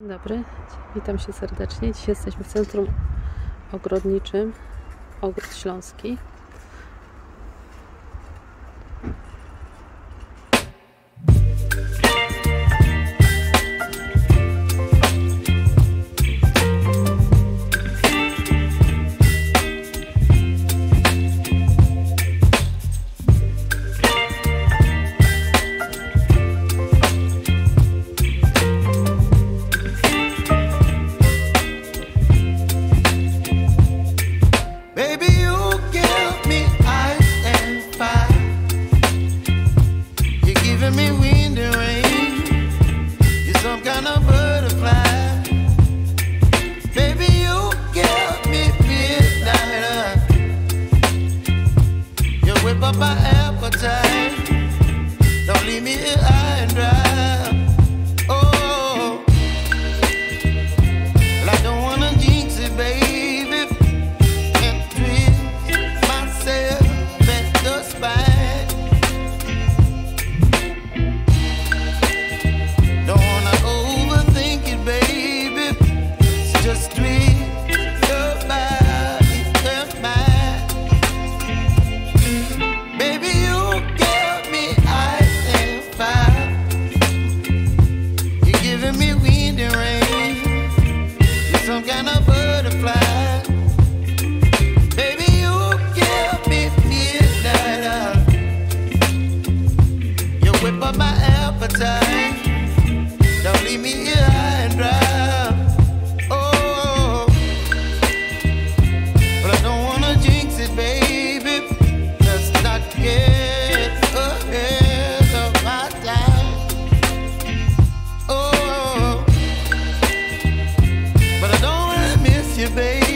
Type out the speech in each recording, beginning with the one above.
Dzień dobry, witam się serdecznie. Dziś jesteśmy w centrum ogrodniczym Ogród Śląski. you, baby.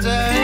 day.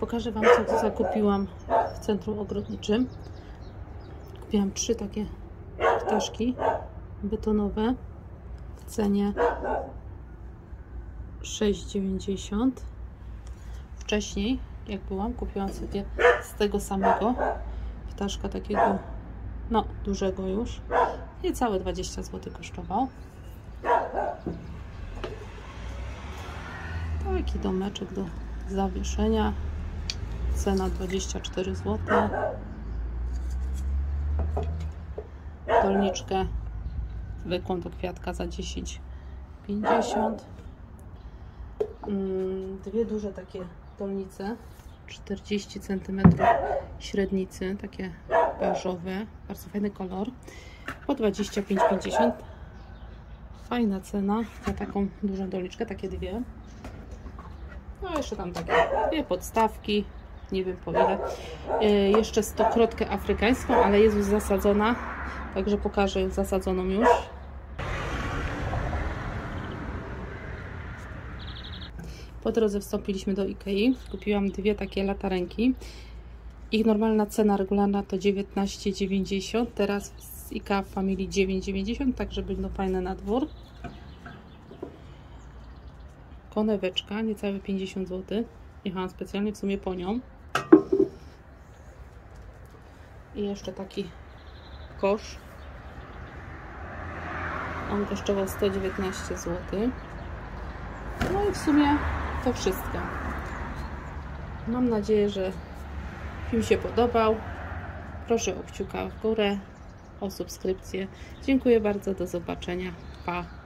Pokażę Wam, co zakupiłam w centrum ogrodniczym. Kupiłam trzy takie ptaszki betonowe w cenie 6,90. Wcześniej, jak byłam, kupiłam sobie z tego samego ptaszka takiego, no dużego już. Niecałe 20 zł kosztował. Taki domeczek do zawieszenia. Cena 24 zł. Dolniczkę zwykłą do kwiatka za 10,50. Mm, Dwie duże takie dolnice 40 cm średnicy, takie beżowe, bardzo fajny kolor, po 25,50 fajna cena za taką dużą doliczkę, takie dwie no jeszcze tam takie dwie podstawki nie wiem po ile e, jeszcze stokrotkę afrykańską, ale jest już zasadzona także pokażę ją zasadzoną już Po drodze wstąpiliśmy do Ikei. Kupiłam dwie takie latarenki. Ich normalna cena regularna to 19,90. Teraz z IKEA Family 9,90, tak żeby no fajne na dwór. Koneweczka, niecałe 50 zł. Jechałam specjalnie w sumie po nią. I jeszcze taki kosz. On kosztował 119 zł. No i w sumie to wszystko. Mam nadzieję, że film się podobał. Proszę o kciuka w górę, o subskrypcję. Dziękuję bardzo, do zobaczenia. Pa!